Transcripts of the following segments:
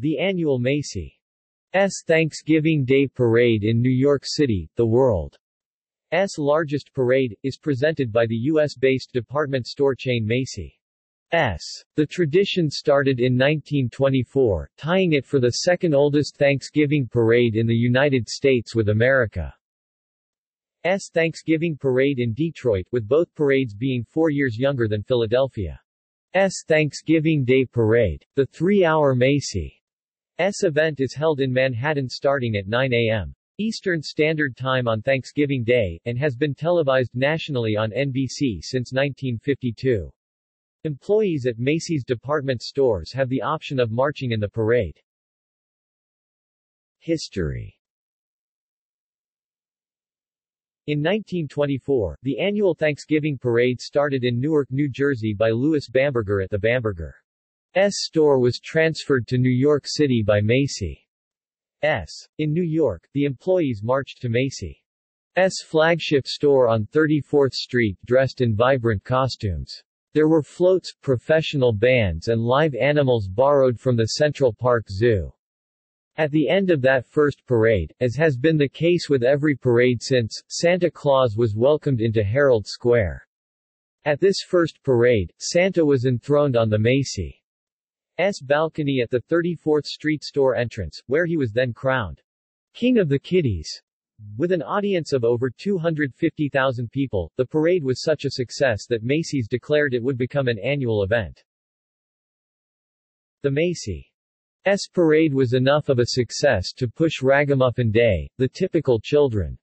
The annual Macy's Thanksgiving Day Parade in New York City, the world's largest parade, is presented by the U.S.-based department store chain Macy's. The tradition started in 1924, tying it for the second oldest Thanksgiving parade in the United States with America's Thanksgiving Parade in Detroit, with both parades being four years younger than Philadelphia's Thanksgiving Day Parade. The three-hour Macy's event is held in Manhattan starting at 9 a.m. Eastern Standard Time on Thanksgiving Day, and has been televised nationally on NBC since 1952. Employees at Macy's department stores have the option of marching in the parade. History In 1924, the annual Thanksgiving parade started in Newark, New Jersey by Louis Bamberger at the Bamberger's store was transferred to New York City by Macy's. In New York, the employees marched to Macy's flagship store on 34th Street dressed in vibrant costumes. There were floats, professional bands and live animals borrowed from the Central Park Zoo. At the end of that first parade, as has been the case with every parade since, Santa Claus was welcomed into Herald Square. At this first parade, Santa was enthroned on the Macy's balcony at the 34th Street store entrance, where he was then crowned King of the Kiddies. With an audience of over 250,000 people, the parade was such a success that Macy's declared it would become an annual event. The Macy's parade was enough of a success to push Ragamuffin Day, the typical children's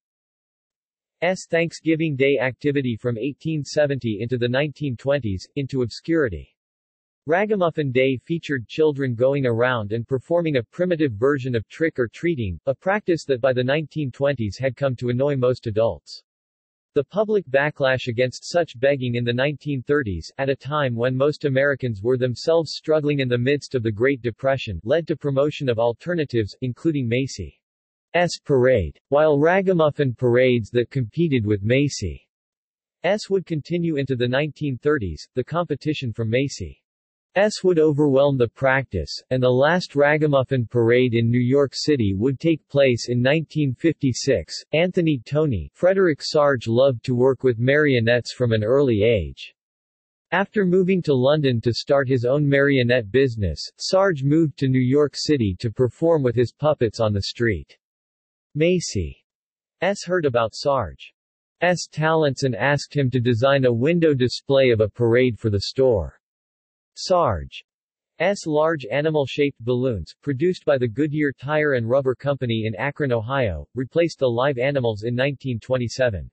Thanksgiving Day activity from 1870 into the 1920s, into obscurity. Ragamuffin Day featured children going around and performing a primitive version of trick-or-treating, a practice that by the 1920s had come to annoy most adults. The public backlash against such begging in the 1930s, at a time when most Americans were themselves struggling in the midst of the Great Depression, led to promotion of alternatives, including Macy's Parade. While ragamuffin parades that competed with Macy's would continue into the 1930s, the competition from Macy's S would overwhelm the practice, and the last Ragamuffin Parade in New York City would take place in 1956. Anthony Tony Frederick Sarg loved to work with marionettes from an early age. After moving to London to start his own marionette business, Sarg moved to New York City to perform with his puppets on the street. Macy's heard about Sarg's talents and asked him to design a window display of a parade for the store. Sarg's large animal-shaped balloons, produced by the Goodyear Tire and Rubber Company in Akron, Ohio, replaced the live animals in 1927.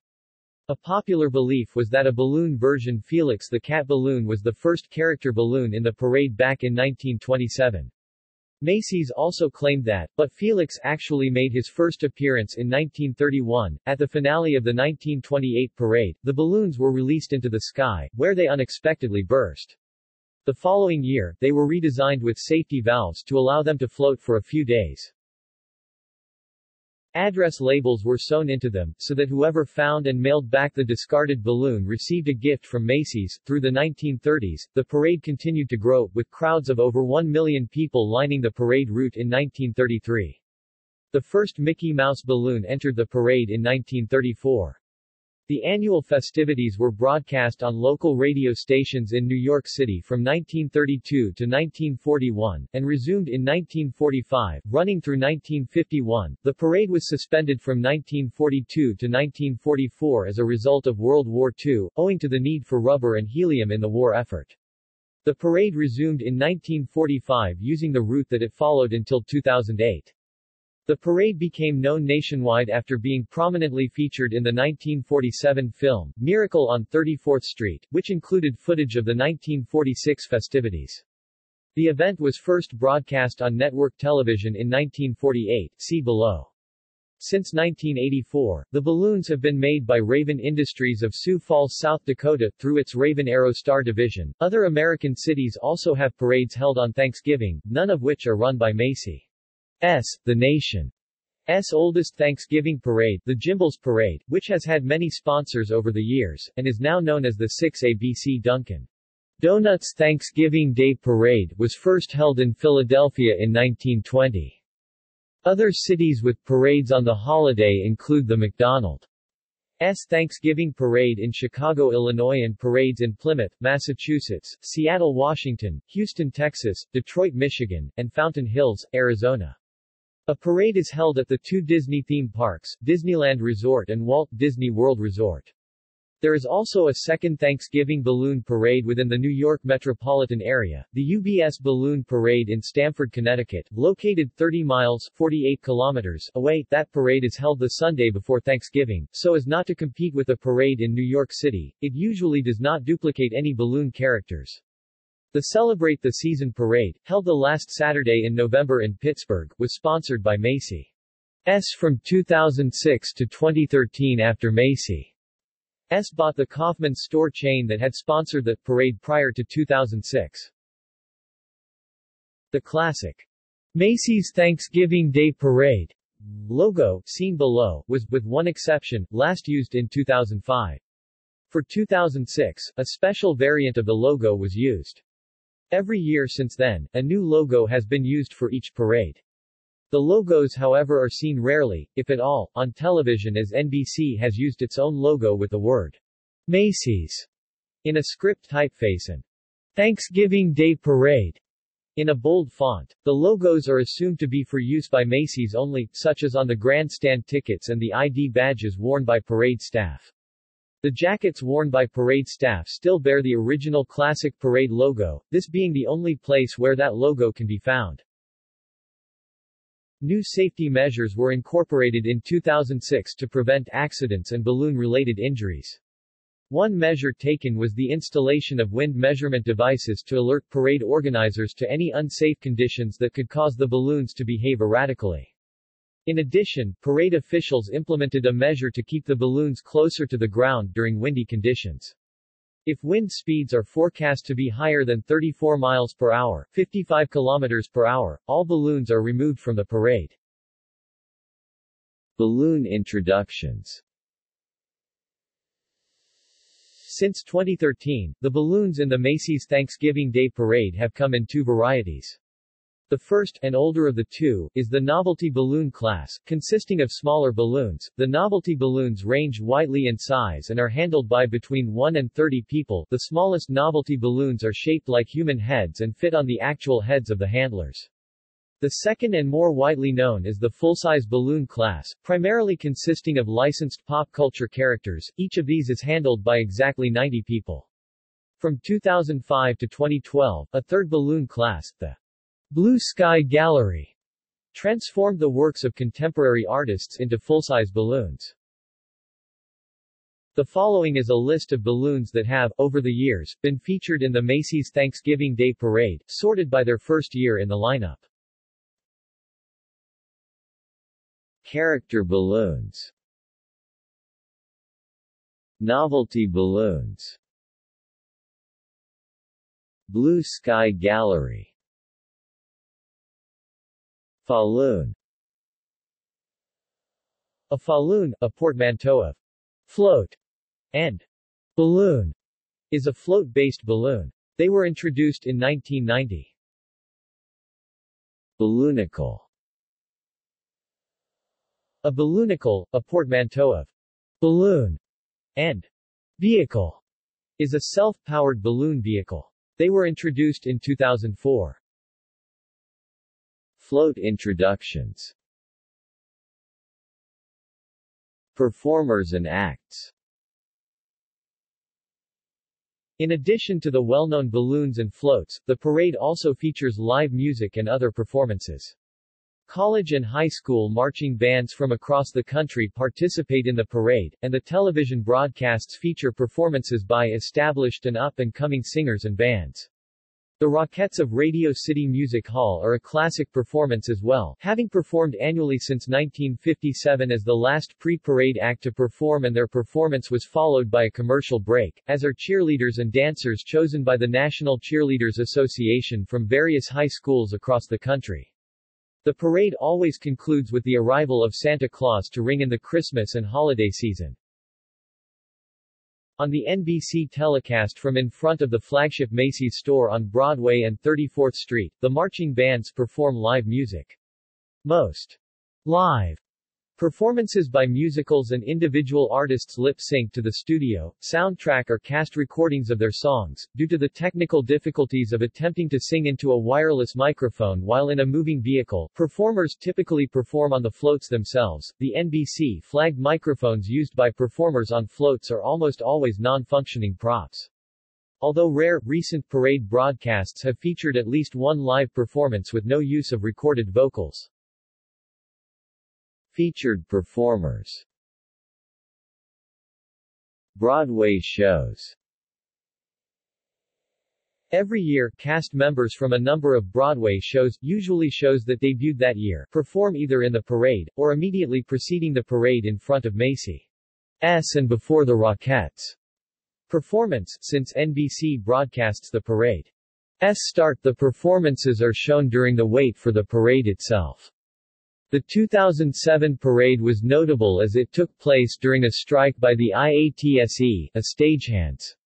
A popular belief was that a balloon version Felix the cat balloon was the first character balloon in the parade back in 1927. Macy's also claimed that, but Felix actually made his first appearance in 1931. At the finale of the 1928 parade, the balloons were released into the sky, where they unexpectedly burst. The following year, they were redesigned with safety valves to allow them to float for a few days. Address labels were sewn into them, so that whoever found and mailed back the discarded balloon received a gift from Macy's. Through the 1930s, the parade continued to grow, with crowds of over 1 million people lining the parade route in 1933. The first Mickey Mouse balloon entered the parade in 1934. The annual festivities were broadcast on local radio stations in New York City from 1932 to 1941, and resumed in 1945, running through 1951. The parade was suspended from 1942 to 1944 as a result of World War II, owing to the need for rubber and helium in the war effort. The parade resumed in 1945 using the route that it followed until 2008. The parade became known nationwide after being prominently featured in the 1947 film, Miracle on 34th Street, which included footage of the 1946 festivities. The event was first broadcast on network television in 1948, see below. Since 1984, the balloons have been made by Raven Industries of Sioux Falls, South Dakota, through its Raven Aerostar division. Other American cities also have parades held on Thanksgiving, none of which are run by Macy. S. The nation's oldest Thanksgiving parade, the Gimbels Parade, which has had many sponsors over the years, and is now known as the 6ABC Dunkin'. Donuts Thanksgiving Day Parade was first held in Philadelphia in 1920. Other cities with parades on the holiday include the McDonald's Thanksgiving Parade in Chicago, Illinois and parades in Plymouth, Massachusetts, Seattle, Washington, Houston, Texas, Detroit, Michigan, and Fountain Hills, Arizona. A parade is held at the two Disney theme parks, Disneyland Resort and Walt Disney World Resort. There is also a second Thanksgiving Balloon Parade within the New York metropolitan area, the UBS Balloon Parade in Stamford, Connecticut, located 30 miles 48 kilometers away. That parade is held the Sunday before Thanksgiving, so as not to compete with a parade in New York City. It usually does not duplicate any balloon characters. The Celebrate the Season Parade, held the last Saturday in November in Pittsburgh, was sponsored by Macy's from 2006 to 2013 after Macy's bought the Kaufmann store chain that had sponsored the parade prior to 2006. The classic Macy's Thanksgiving Day Parade logo, seen below, was, with one exception, last used in 2005. For 2006, a special variant of the logo was used. Every year since then, a new logo has been used for each parade. The logos however are seen rarely, if at all, on television as NBC has used its own logo with the word Macy's in a script typeface and Thanksgiving Day Parade in a bold font. The logos are assumed to be for use by Macy's only, such as on the grandstand tickets and the ID badges worn by parade staff. The jackets worn by parade staff still bear the original classic parade logo, this being the only place where that logo can be found. New safety measures were incorporated in 2006 to prevent accidents and balloon-related injuries. One measure taken was the installation of wind measurement devices to alert parade organizers to any unsafe conditions that could cause the balloons to behave erratically. In addition, parade officials implemented a measure to keep the balloons closer to the ground during windy conditions. If wind speeds are forecast to be higher than 34 miles per hour 55 kilometers per hour, all balloons are removed from the parade. Balloon introductions Since 2013, the balloons in the Macy's Thanksgiving Day Parade have come in two varieties. The first, and older of the two, is the novelty balloon class, consisting of smaller balloons. The novelty balloons range widely in size and are handled by between 1 and 30 people. The smallest novelty balloons are shaped like human heads and fit on the actual heads of the handlers. The second and more widely known is the full-size balloon class, primarily consisting of licensed pop culture characters. Each of these is handled by exactly 90 people. From 2005 to 2012, a third balloon class, the Blue Sky Gallery transformed the works of contemporary artists into full-size balloons. The following is a list of balloons that have, over the years, been featured in the Macy's Thanksgiving Day Parade, sorted by their first year in the lineup. Character balloons Novelty balloons Blue Sky Gallery Falloon A falloon, a portmanteau of float and balloon, is a float-based balloon. They were introduced in 1990. Balloonicle A balloonicle, a portmanteau of balloon and vehicle, is a self-powered balloon vehicle. They were introduced in 2004. Float introductions Performers and acts In addition to the well-known balloons and floats, the parade also features live music and other performances. College and high school marching bands from across the country participate in the parade, and the television broadcasts feature performances by established and up-and-coming singers and bands. The Rockettes of Radio City Music Hall are a classic performance as well, having performed annually since 1957 as the last pre-parade act to perform and their performance was followed by a commercial break, as are cheerleaders and dancers chosen by the National Cheerleaders Association from various high schools across the country. The parade always concludes with the arrival of Santa Claus to ring in the Christmas and holiday season. On the NBC telecast from in front of the flagship Macy's store on Broadway and 34th Street, the marching bands perform live music. Most live Performances by musicals and individual artists lip-sync to the studio, soundtrack or cast recordings of their songs, due to the technical difficulties of attempting to sing into a wireless microphone while in a moving vehicle. Performers typically perform on the floats themselves. The NBC flagged microphones used by performers on floats are almost always non-functioning props. Although rare, recent parade broadcasts have featured at least one live performance with no use of recorded vocals. Featured performers Broadway shows Every year, cast members from a number of Broadway shows, usually shows that debuted that year, perform either in the parade, or immediately preceding the parade in front of Macy's and before the Rockettes. Performance, since NBC broadcasts the parade's start the performances are shown during the wait for the parade itself. The 2007 parade was notable as it took place during a strike by the IATSE, a stagehands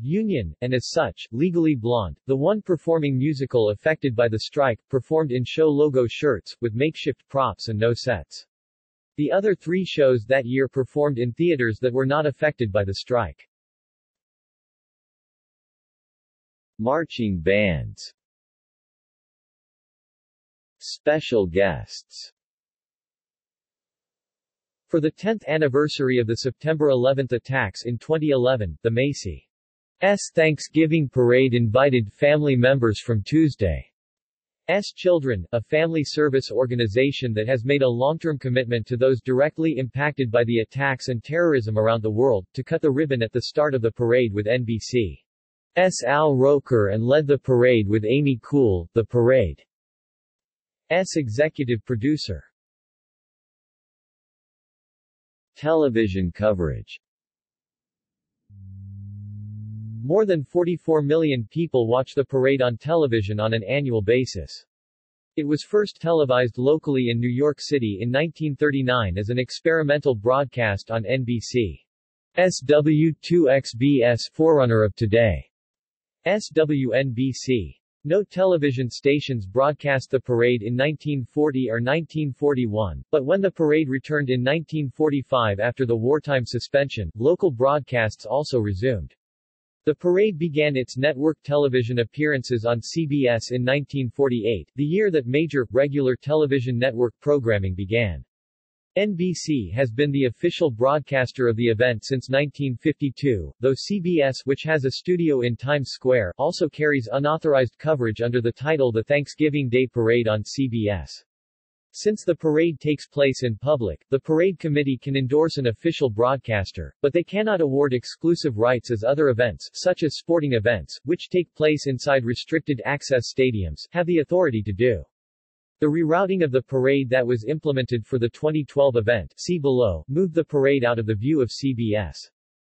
union, and as such, Legally Blonde, the one performing musical affected by the strike, performed in show logo shirts, with makeshift props and no sets. The other three shows that year performed in theaters that were not affected by the strike. Marching bands Special guests. For the 10th anniversary of the September 11 attacks in 2011, the Macy's Thanksgiving Parade invited family members from Tuesday's Children, a family service organization that has made a long-term commitment to those directly impacted by the attacks and terrorism around the world, to cut the ribbon at the start of the parade with NBC's Al Roker and led the parade with Amy Kule, the parade S executive producer. Television coverage More than 44 million people watch the parade on television on an annual basis. It was first televised locally in New York City in 1939 as an experimental broadcast on NBC. SW2XBS forerunner of today. SWNBC. No television stations broadcast the parade in 1940 or 1941, but when the parade returned in 1945 after the wartime suspension, local broadcasts also resumed. The parade began its network television appearances on CBS in 1948, the year that major, regular television network programming began. NBC has been the official broadcaster of the event since 1952, though CBS which has a studio in Times Square also carries unauthorized coverage under the title The Thanksgiving Day Parade on CBS. Since the parade takes place in public, the parade committee can endorse an official broadcaster, but they cannot award exclusive rights as other events, such as sporting events, which take place inside restricted access stadiums, have the authority to do. The rerouting of the parade that was implemented for the 2012 event see below, moved the parade out of the view of CBS.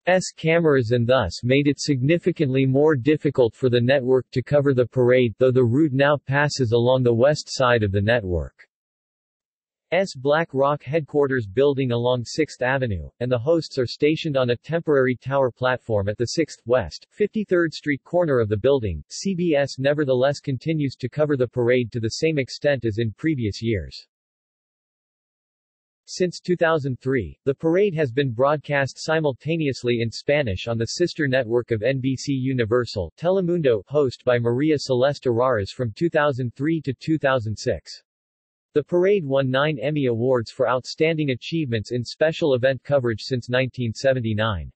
S cameras and thus made it significantly more difficult for the network to cover the parade though the route now passes along the west side of the network. S Black Rock headquarters building along 6th Avenue, and the hosts are stationed on a temporary tower platform at the 6th West, 53rd Street corner of the building. CBS nevertheless continues to cover the parade to the same extent as in previous years. Since 2003, the parade has been broadcast simultaneously in Spanish on the sister network of NBC Universal, Telemundo, host by Maria Celeste Arrarás from 2003 to 2006. The parade won nine Emmy Awards for outstanding achievements in special event coverage since 1979.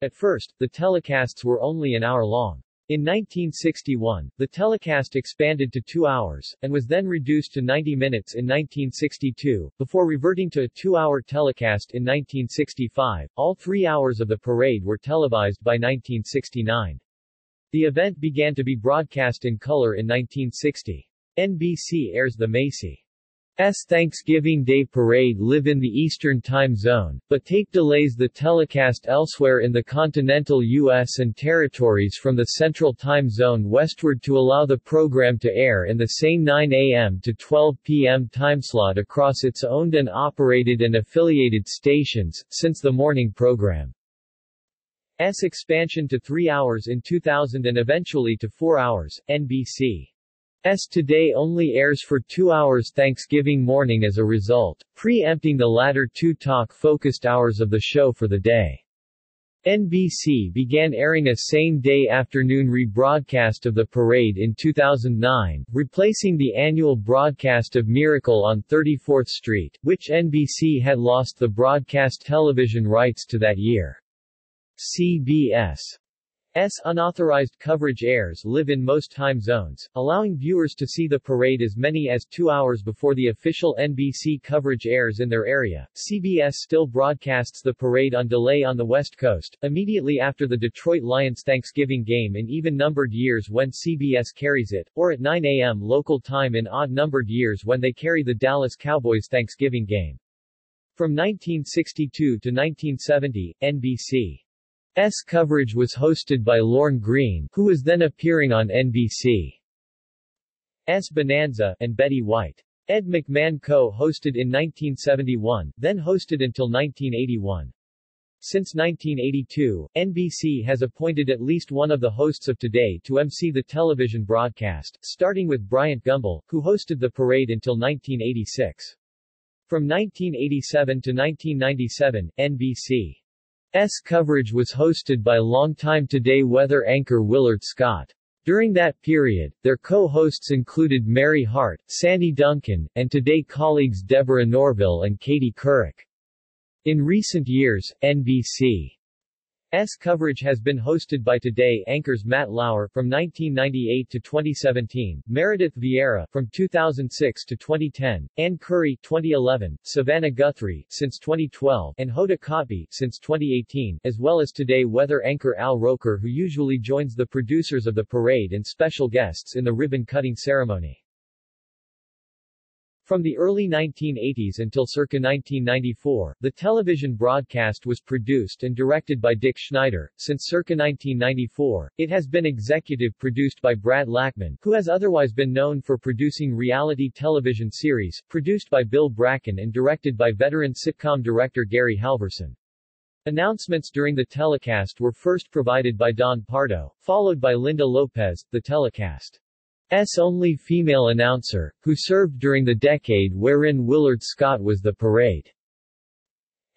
At first, the telecasts were only an hour long. In 1961, the telecast expanded to two hours, and was then reduced to 90 minutes in 1962, before reverting to a two-hour telecast in 1965. All three hours of the parade were televised by 1969. The event began to be broadcast in color in 1960. NBC airs the Macy's Thanksgiving Day Parade live in the Eastern Time Zone, but tape delays the telecast elsewhere in the continental U.S. and territories from the Central Time Zone westward to allow the program to air in the same 9 a.m. to 12 p.m. timeslot across its owned and operated and affiliated stations, since the morning program. S expansion to 3 hours in 2000 and eventually to 4 hours, NBC. S Today only airs for two hours Thanksgiving morning as a result, preempting the latter two talk-focused hours of the show for the day. NBC began airing a same-day afternoon rebroadcast of the parade in 2009, replacing the annual broadcast of Miracle on 34th Street, which NBC had lost the broadcast television rights to that year. CBS S unauthorized coverage airs live in most time zones, allowing viewers to see the parade as many as two hours before the official NBC coverage airs in their area. CBS still broadcasts the parade on delay on the West Coast, immediately after the Detroit Lions Thanksgiving game in even-numbered years when CBS carries it, or at 9 a.m. local time in odd-numbered years when they carry the Dallas Cowboys Thanksgiving game. From 1962 to 1970, NBC S coverage was hosted by Lorne Greene, who was then appearing on NBC. S Bonanza, and Betty White. Ed McMahon co-hosted in 1971, then hosted until 1981. Since 1982, NBC has appointed at least one of the hosts of Today to MC the television broadcast, starting with Bryant Gumbel, who hosted the parade until 1986. From 1987 to 1997, NBC S coverage was hosted by longtime Today weather anchor Willard Scott. During that period, their co-hosts included Mary Hart, Sandy Duncan, and Today colleagues Deborah Norville and Katie Couric. In recent years, NBC S coverage has been hosted by Today anchors Matt Lauer from 1998 to 2017, Meredith Vieira from 2006 to 2010, Ann Curry 2011, Savannah Guthrie since 2012, and Hoda Kotb since 2018, as well as Today weather anchor Al Roker who usually joins the producers of the parade and special guests in the ribbon-cutting ceremony. From the early 1980s until circa 1994, the television broadcast was produced and directed by Dick Schneider. Since circa 1994, it has been executive produced by Brad Lachman, who has otherwise been known for producing reality television series, produced by Bill Bracken and directed by veteran sitcom director Gary Halvorson. Announcements during the telecast were first provided by Don Pardo, followed by Linda Lopez, the telecast. S only female announcer, who served during the decade wherein Willard Scott was the parade.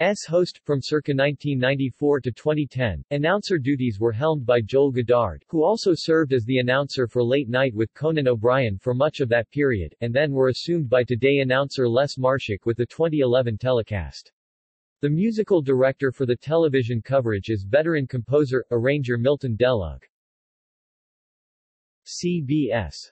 S host, from circa 1994 to 2010, announcer duties were helmed by Joel Godard, who also served as the announcer for Late Night with Conan O'Brien for much of that period, and then were assumed by Today announcer Les Marshak with the 2011 telecast. The musical director for the television coverage is veteran composer, arranger Milton Delug. CBS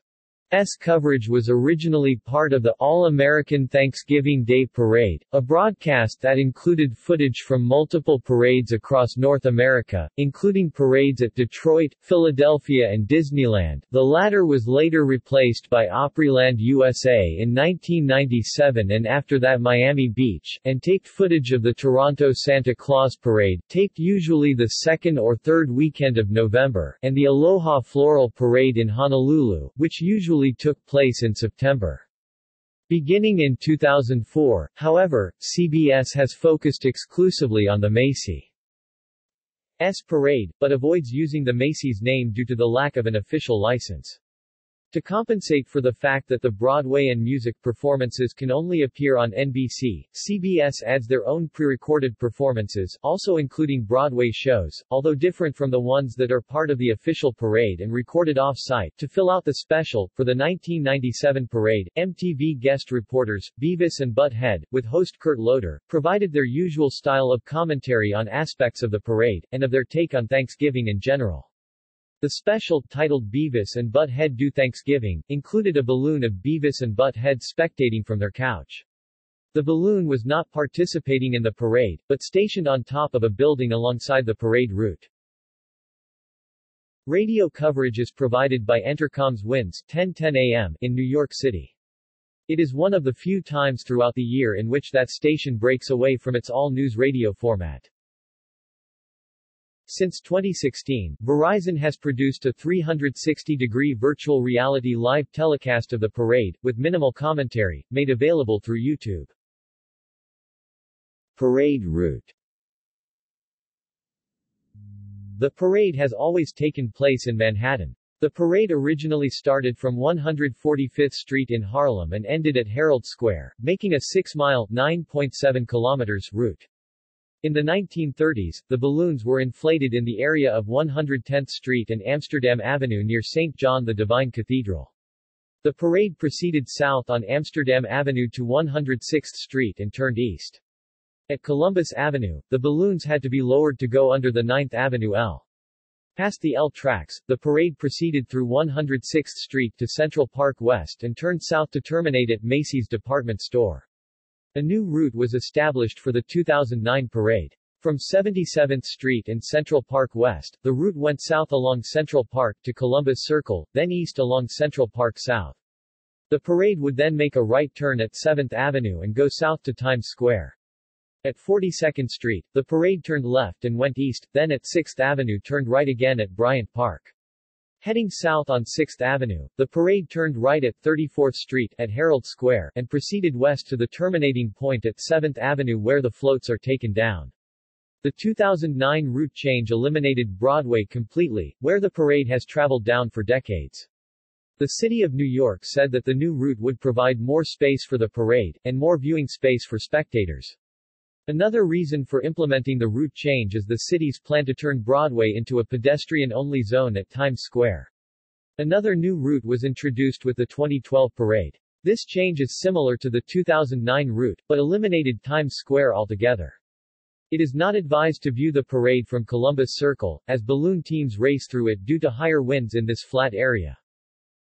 S coverage was originally part of the All-American Thanksgiving Day Parade, a broadcast that included footage from multiple parades across North America, including parades at Detroit, Philadelphia and Disneyland. The latter was later replaced by Opryland USA in 1997 and after that Miami Beach, and taped footage of the Toronto Santa Claus Parade, taped usually the second or third weekend of November, and the Aloha Floral Parade in Honolulu, which usually took place in September. Beginning in 2004, however, CBS has focused exclusively on the Macy's parade, but avoids using the Macy's name due to the lack of an official license. To compensate for the fact that the Broadway and music performances can only appear on NBC, CBS adds their own pre-recorded performances, also including Broadway shows, although different from the ones that are part of the official parade and recorded off-site. To fill out the special, for the 1997 parade, MTV guest reporters, Beavis and Butt-Head, with host Kurt Loder, provided their usual style of commentary on aspects of the parade, and of their take on Thanksgiving in general. The special, titled Beavis and Butt-Head Do Thanksgiving, included a balloon of Beavis and Butt-Head spectating from their couch. The balloon was not participating in the parade, but stationed on top of a building alongside the parade route. Radio coverage is provided by Entercom's WINS 1010 AM in New York City. It is one of the few times throughout the year in which that station breaks away from its all-news radio format. Since 2016, Verizon has produced a 360-degree virtual reality live telecast of the parade, with minimal commentary, made available through YouTube. Parade route The parade has always taken place in Manhattan. The parade originally started from 145th Street in Harlem and ended at Herald Square, making a 6-mile (9.7 kilometers) route. In the 1930s, the balloons were inflated in the area of 110th Street and Amsterdam Avenue near St. John the Divine Cathedral. The parade proceeded south on Amsterdam Avenue to 106th Street and turned east. At Columbus Avenue, the balloons had to be lowered to go under the 9th Avenue L. Past the L tracks, the parade proceeded through 106th Street to Central Park West and turned south to terminate at Macy's department store. A new route was established for the 2009 parade. From 77th Street and Central Park West, the route went south along Central Park to Columbus Circle, then east along Central Park South. The parade would then make a right turn at 7th Avenue and go south to Times Square. At 42nd Street, the parade turned left and went east, then at 6th Avenue turned right again at Bryant Park. Heading south on 6th Avenue, the parade turned right at 34th Street at Herald Square and proceeded west to the terminating point at 7th Avenue where the floats are taken down. The 2009 route change eliminated Broadway completely, where the parade has traveled down for decades. The City of New York said that the new route would provide more space for the parade, and more viewing space for spectators. Another reason for implementing the route change is the city's plan to turn Broadway into a pedestrian-only zone at Times Square. Another new route was introduced with the 2012 parade. This change is similar to the 2009 route, but eliminated Times Square altogether. It is not advised to view the parade from Columbus Circle, as balloon teams race through it due to higher winds in this flat area.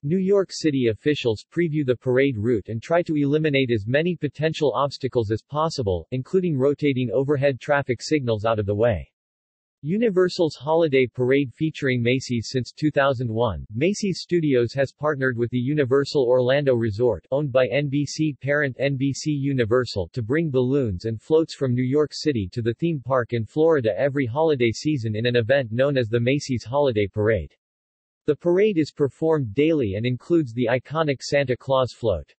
New York City officials preview the parade route and try to eliminate as many potential obstacles as possible, including rotating overhead traffic signals out of the way. Universal's holiday parade featuring Macy's since 2001, Macy's Studios has partnered with the Universal Orlando Resort, owned by NBC parent NBC Universal to bring balloons and floats from New York City to the theme park in Florida every holiday season in an event known as the Macy's Holiday Parade. The parade is performed daily and includes the iconic Santa Claus float.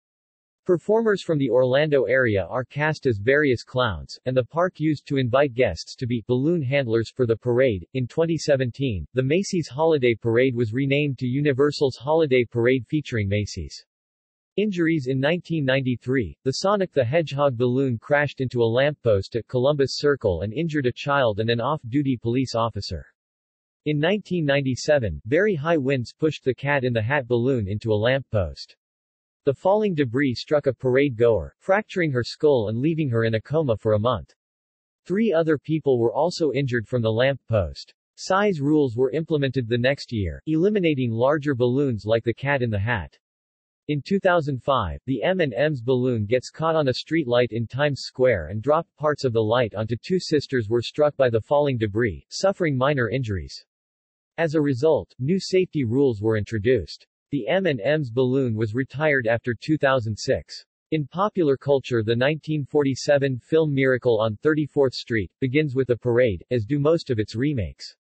Performers from the Orlando area are cast as various clowns, and the park used to invite guests to be balloon handlers for the parade. In 2017, the Macy's Holiday Parade was renamed to Universal's Holiday Parade featuring Macy's. Injuries in 1993, the Sonic the Hedgehog balloon crashed into a lamppost at Columbus Circle and injured a child and an off-duty police officer. In 1997, very high winds pushed the Cat in the Hat balloon into a lamppost. The falling debris struck a parade goer, fracturing her skull and leaving her in a coma for a month. Three other people were also injured from the lamppost. Size rules were implemented the next year, eliminating larger balloons like the Cat in the Hat. In 2005, the M&M's balloon gets caught on a street light in Times Square and dropped parts of the light onto two sisters were struck by the falling debris, suffering minor injuries. As a result, new safety rules were introduced. The M&M's balloon was retired after 2006. In popular culture the 1947 film Miracle on 34th Street begins with a parade, as do most of its remakes.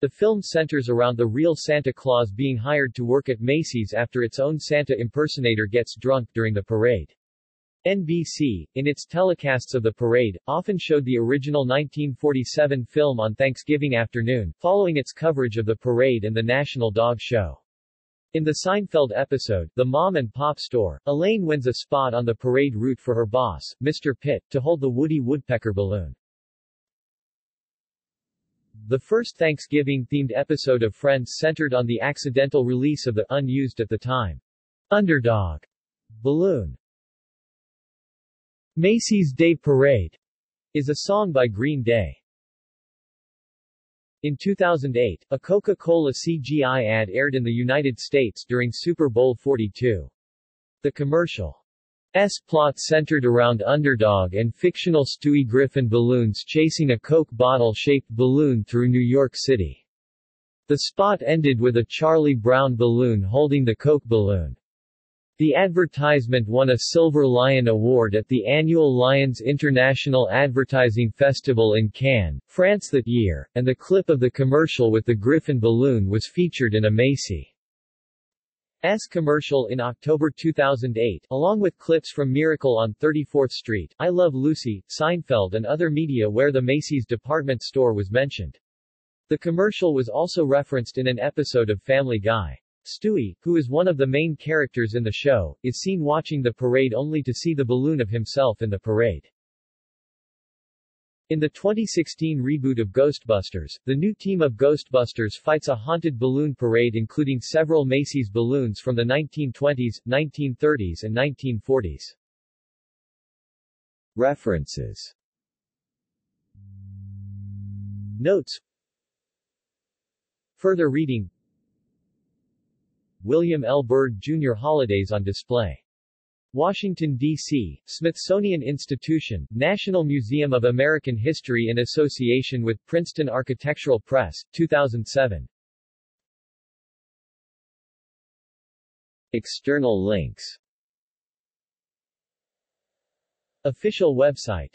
The film centers around the real Santa Claus being hired to work at Macy's after its own Santa impersonator gets drunk during the parade. NBC, in its telecasts of the parade, often showed the original 1947 film on Thanksgiving afternoon, following its coverage of the parade and the National Dog Show. In the Seinfeld episode, The Mom and Pop Store, Elaine wins a spot on the parade route for her boss, Mr. Pitt, to hold the Woody Woodpecker balloon. The first Thanksgiving-themed episode of Friends centered on the accidental release of the, unused at the time, Underdog balloon. Macy's Day Parade is a song by Green Day. In 2008, a Coca-Cola CGI ad aired in the United States during Super Bowl 42. The commercial's plot centered around Underdog and fictional Stewie Griffin balloons chasing a Coke bottle-shaped balloon through New York City. The spot ended with a Charlie Brown balloon holding the Coke balloon. The advertisement won a Silver Lion Award at the annual Lions International Advertising Festival in Cannes, France that year, and the clip of the commercial with the Griffin balloon was featured in a Macy's commercial in October 2008, along with clips from Miracle on 34th Street, I Love Lucy, Seinfeld and other media where the Macy's department store was mentioned. The commercial was also referenced in an episode of Family Guy. Stewie, who is one of the main characters in the show, is seen watching the parade only to see the balloon of himself in the parade. In the 2016 reboot of Ghostbusters, the new team of Ghostbusters fights a haunted balloon parade including several Macy's balloons from the 1920s, 1930s and 1940s. References Notes Further reading William L. Byrd Jr. Holidays on Display. Washington, D.C., Smithsonian Institution, National Museum of American History in association with Princeton Architectural Press, 2007. External links Official website